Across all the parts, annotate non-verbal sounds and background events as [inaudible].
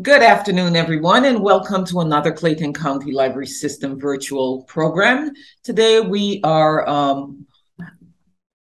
Good afternoon, everyone, and welcome to another Clayton County Library System virtual program. Today we are um,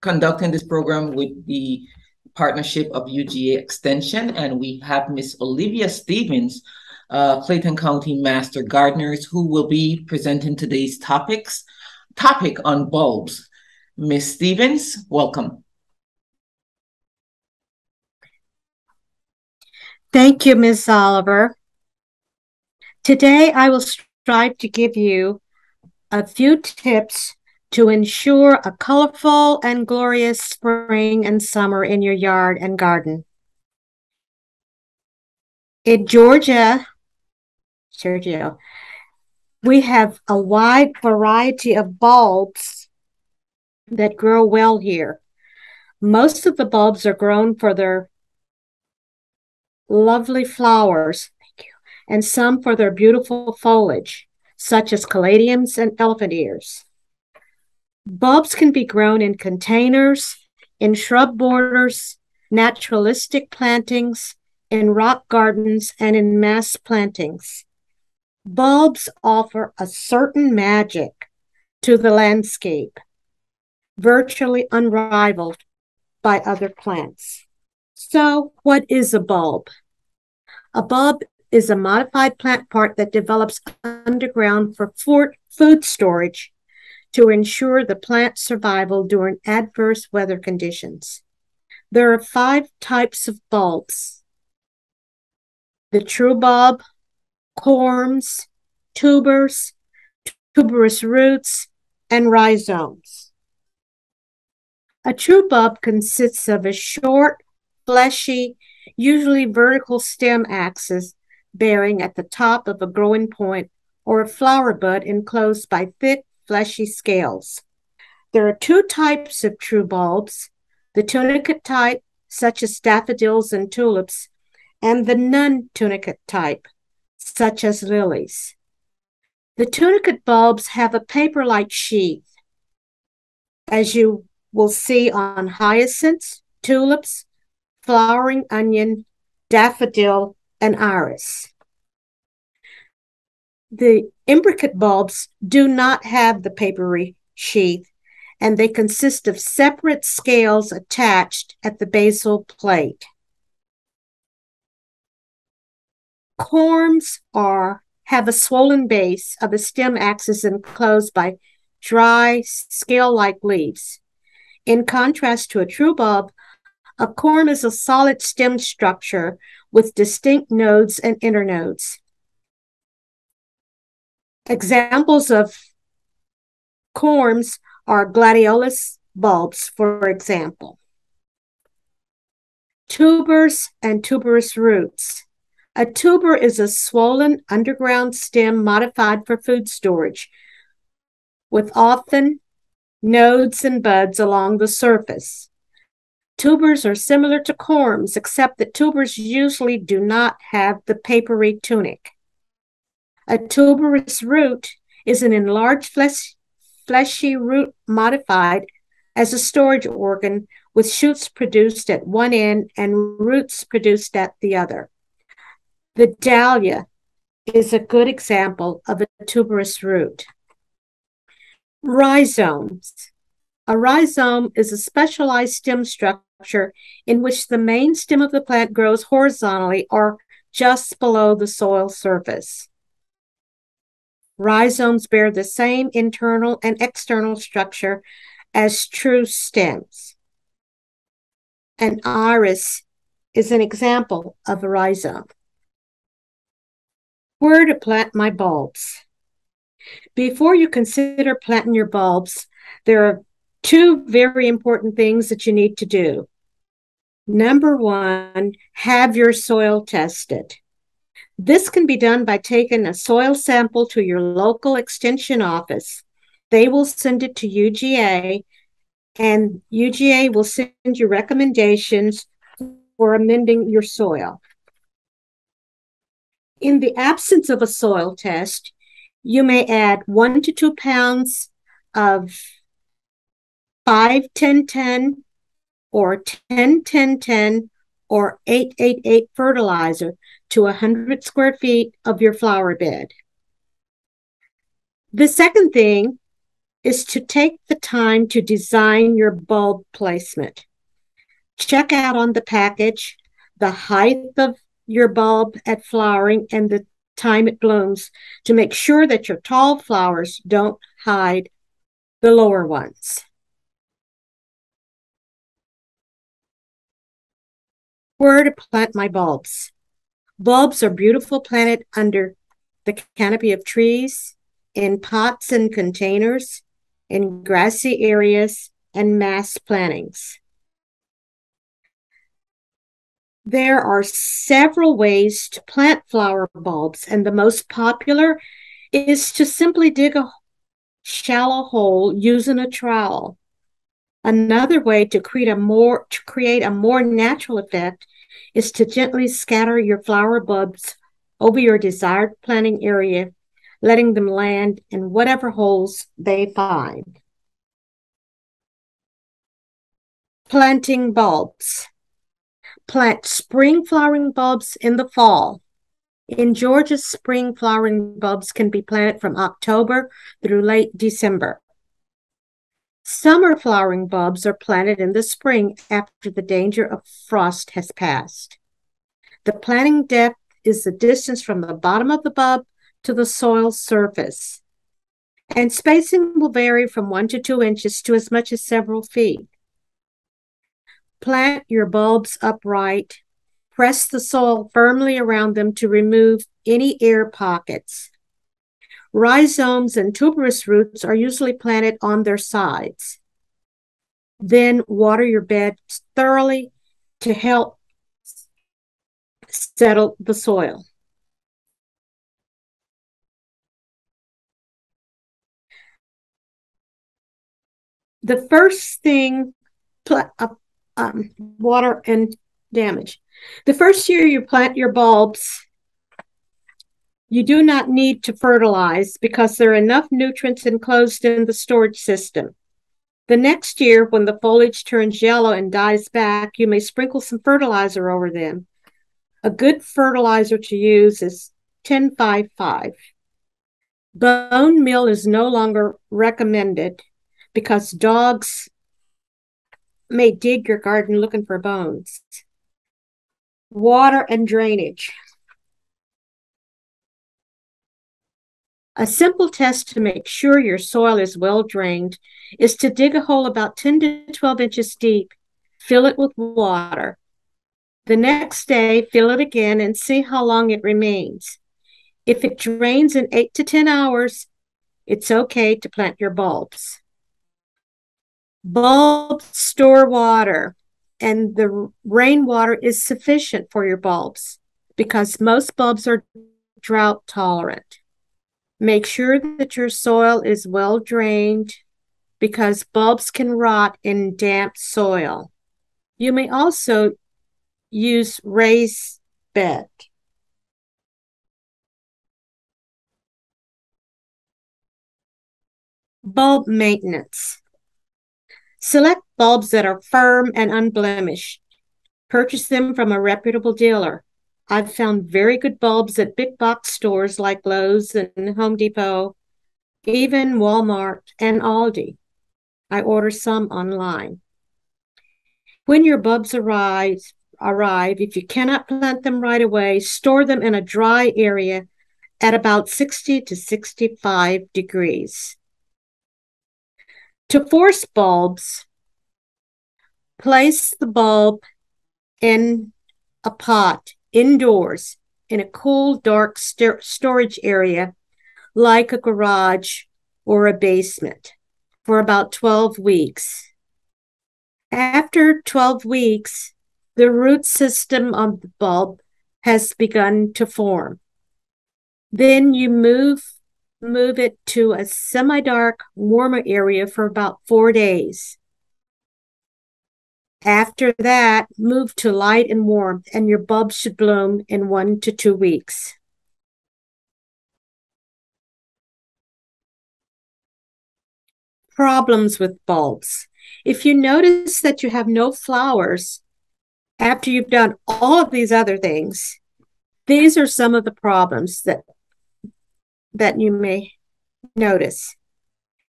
conducting this program with the partnership of UGA Extension, and we have Miss Olivia Stevens, uh, Clayton County Master Gardeners, who will be presenting today's topics topic on bulbs. Miss Stevens, welcome. Thank you, Ms. Oliver. Today, I will strive to give you a few tips to ensure a colorful and glorious spring and summer in your yard and garden. In Georgia, Sergio, we have a wide variety of bulbs that grow well here. Most of the bulbs are grown for their lovely flowers, and some for their beautiful foliage, such as caladiums and elephant ears. Bulbs can be grown in containers, in shrub borders, naturalistic plantings, in rock gardens, and in mass plantings. Bulbs offer a certain magic to the landscape, virtually unrivaled by other plants. So, what is a bulb? A bulb is a modified plant part that develops underground for food storage to ensure the plant's survival during adverse weather conditions. There are five types of bulbs the true bulb, corms, tubers, tuberous roots, and rhizomes. A true bulb consists of a short, fleshy, usually vertical stem axis bearing at the top of a growing point or a flower bud enclosed by thick, fleshy scales. There are two types of true bulbs the tunicate type, such as daffodils and tulips, and the non tunicate type, such as lilies. The tunicate bulbs have a paper like sheath, as you will see on hyacinths, tulips, flowering onion, daffodil, and iris. The imbricate bulbs do not have the papery sheath, and they consist of separate scales attached at the basal plate. Corms are have a swollen base of the stem axis enclosed by dry, scale-like leaves. In contrast to a true bulb, a corm is a solid stem structure with distinct nodes and internodes. Examples of corms are gladiolus bulbs, for example. Tubers and tuberous roots. A tuber is a swollen underground stem modified for food storage, with often nodes and buds along the surface. Tubers are similar to corms, except that tubers usually do not have the papery tunic. A tuberous root is an enlarged flesh, fleshy root modified as a storage organ with shoots produced at one end and roots produced at the other. The dahlia is a good example of a tuberous root. Rhizomes. A rhizome is a specialized stem structure structure in which the main stem of the plant grows horizontally or just below the soil surface. Rhizomes bear the same internal and external structure as true stems. An iris is an example of a rhizome. Where to plant my bulbs? Before you consider planting your bulbs, there are two very important things that you need to do. Number one, have your soil tested. This can be done by taking a soil sample to your local extension office. They will send it to UGA, and UGA will send you recommendations for amending your soil. In the absence of a soil test, you may add one to two pounds of 5 10 10 or 10 10 10 or 888 fertilizer to 100 square feet of your flower bed. The second thing is to take the time to design your bulb placement. Check out on the package the height of your bulb at flowering and the time it blooms to make sure that your tall flowers don't hide the lower ones. Where to plant my bulbs. Bulbs are beautiful planted under the canopy of trees, in pots and containers, in grassy areas, and mass plantings. There are several ways to plant flower bulbs, and the most popular is to simply dig a shallow hole using a trowel. Another way to create a more to create a more natural effect is to gently scatter your flower bulbs over your desired planting area, letting them land in whatever holes they find. Planting bulbs. Plant spring flowering bulbs in the fall. In Georgia, spring flowering bulbs can be planted from October through late December. Summer flowering bulbs are planted in the spring after the danger of frost has passed. The planting depth is the distance from the bottom of the bulb to the soil surface. And spacing will vary from one to two inches to as much as several feet. Plant your bulbs upright. Press the soil firmly around them to remove any air pockets. Rhizomes and tuberous roots are usually planted on their sides. Then water your beds thoroughly to help settle the soil. The first thing, uh, um, water and damage. The first year you plant your bulbs, you do not need to fertilize because there are enough nutrients enclosed in the storage system. The next year, when the foliage turns yellow and dies back, you may sprinkle some fertilizer over them. A good fertilizer to use is 1055. Bone meal is no longer recommended because dogs may dig your garden looking for bones. Water and drainage. A simple test to make sure your soil is well drained is to dig a hole about 10 to 12 inches deep, fill it with water. The next day, fill it again and see how long it remains. If it drains in 8 to 10 hours, it's okay to plant your bulbs. Bulbs store water, and the rainwater is sufficient for your bulbs because most bulbs are drought tolerant. Make sure that your soil is well drained because bulbs can rot in damp soil. You may also use raised bed. Bulb maintenance. Select bulbs that are firm and unblemished. Purchase them from a reputable dealer. I've found very good bulbs at big box stores like Lowe's and Home Depot, even Walmart and Aldi. I order some online. When your bulbs arrive, arrive, if you cannot plant them right away, store them in a dry area at about 60 to 65 degrees. To force bulbs, place the bulb in a pot indoors in a cool, dark st- storage area like a garage or a basement for about 12 weeks. After 12 weeks, the root system of the bulb has begun to form. Then you move move it to a semi-dark, warmer area for about four days. After that, move to light and warmth, and your bulbs should bloom in one to two weeks. Problems with bulbs. If you notice that you have no flowers after you've done all of these other things, these are some of the problems that that you may notice.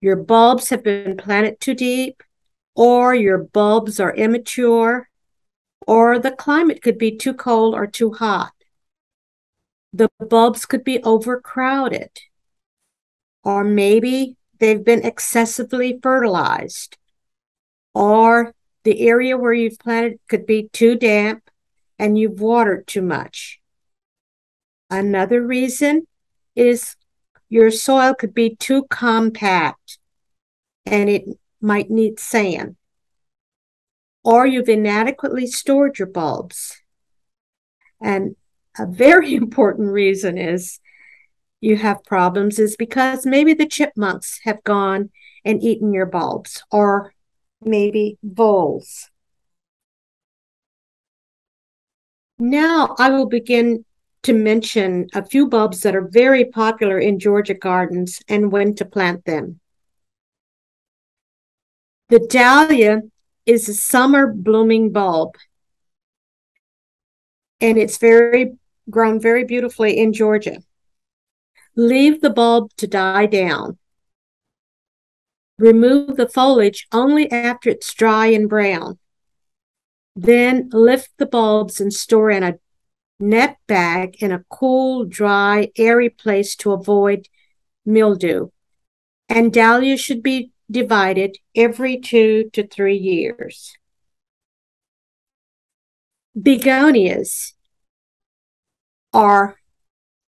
Your bulbs have been planted too deep, or your bulbs are immature, or the climate could be too cold or too hot. The bulbs could be overcrowded, or maybe they've been excessively fertilized, or the area where you've planted could be too damp and you've watered too much. Another reason is your soil could be too compact and it might need sand. Or you've inadequately stored your bulbs. And a very [laughs] important reason is you have problems is because maybe the chipmunks have gone and eaten your bulbs or maybe voles. Now I will begin to mention a few bulbs that are very popular in Georgia gardens and when to plant them. The dahlia is a summer blooming bulb and it's very grown very beautifully in Georgia. Leave the bulb to die down. Remove the foliage only after it's dry and brown. Then lift the bulbs and store in a net bag in a cool, dry, airy place to avoid mildew. And dahlia should be divided every two to three years. Begonias are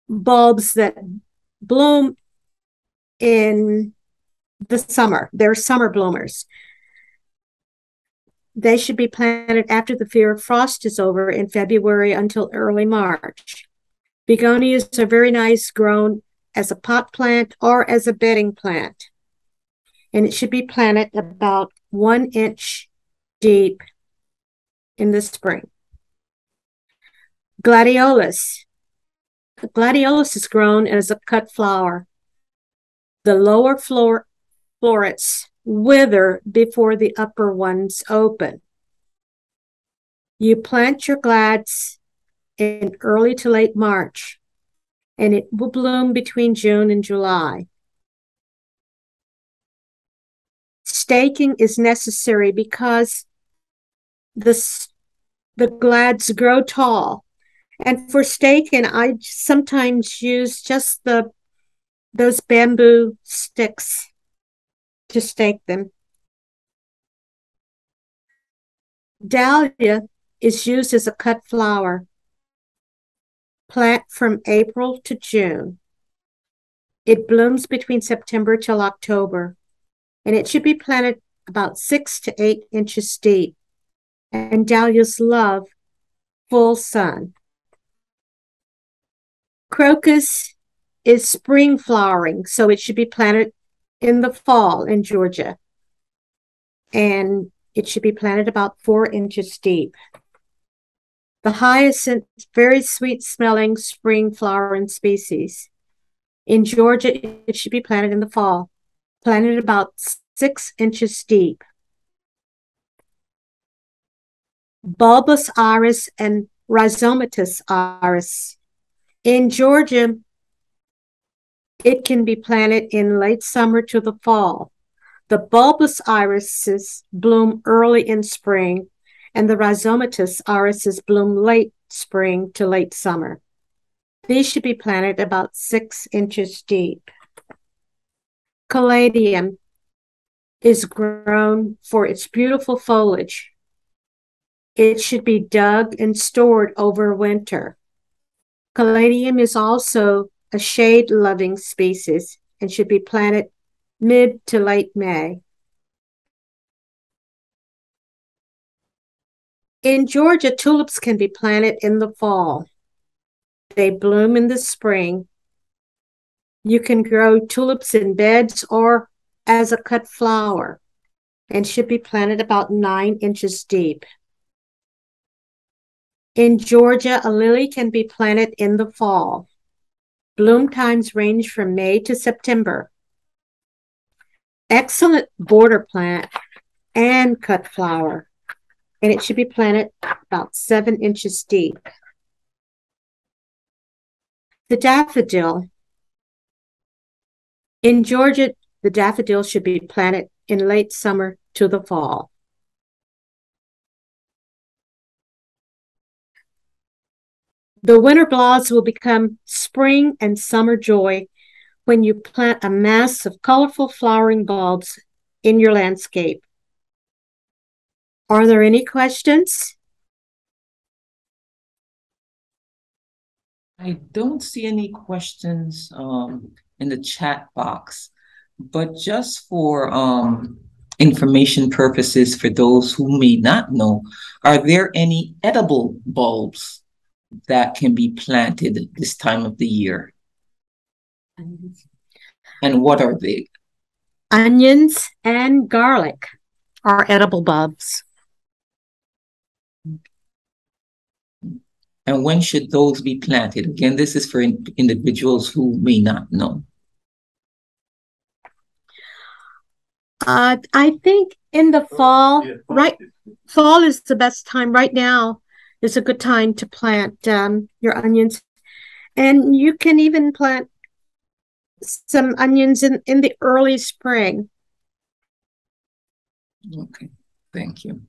bulbs that bloom in the summer. They're summer bloomers. They should be planted after the fear of frost is over in February until early March. Begonias are very nice grown as a pot plant or as a bedding plant. And it should be planted about one inch deep in the spring. Gladiolus. Gladiolus is grown as a cut flower. The lower floor florets wither before the upper ones open. You plant your glads in early to late March, and it will bloom between June and July. Staking is necessary because the, the glads grow tall. And for staking, I sometimes use just the those bamboo sticks to stake them. Dahlia is used as a cut flower. Plant from April to June. It blooms between September till October, and it should be planted about six to eight inches deep. And dahlias love full sun. Crocus is spring flowering, so it should be planted in the fall in Georgia. And it should be planted about four inches deep. The hyacinth, very sweet smelling spring flowering species. In Georgia, it should be planted in the fall, planted about six inches deep. Bulbous iris and rhizomatous iris. In Georgia, it can be planted in late summer to the fall. The bulbous irises bloom early in spring, and the rhizomatous irises bloom late spring to late summer. These should be planted about six inches deep. Caladium is grown for its beautiful foliage. It should be dug and stored over winter. Caladium is also a shade loving species and should be planted mid to late May. In Georgia, tulips can be planted in the fall. They bloom in the spring. You can grow tulips in beds or as a cut flower and should be planted about nine inches deep. In Georgia, a lily can be planted in the fall. Bloom times range from May to September. Excellent border plant and cut flower. and it should be planted about seven inches deep. The daffodil. In Georgia, the daffodil should be planted in late summer to the fall. The winter blossoms will become spring and summer joy when you plant a mass of colorful flowering bulbs in your landscape. Are there any questions? I don't see any questions um, in the chat box, but just for um, information purposes for those who may not know, are there any edible bulbs that can be planted this time of the year? And what are they? Onions and garlic are edible bulbs. And when should those be planted? Again, this is for in individuals who may not know. Uh, I think in the fall, right? Fall is the best time. Right now is a good time to plant um, your onions. And you can even plant some onions in, in the early spring. Okay, thank you.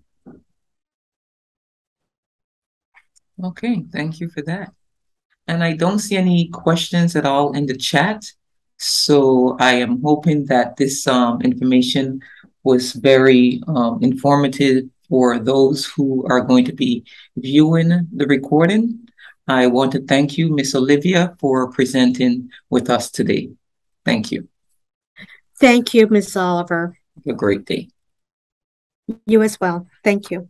Okay, thank you for that. And I don't see any questions at all in the chat. So I am hoping that this um, information was very um, informative for those who are going to be viewing the recording. I want to thank you, Miss Olivia, for presenting with us today. Thank you. Thank you, Miss Oliver. Have a great day. You as well. Thank you.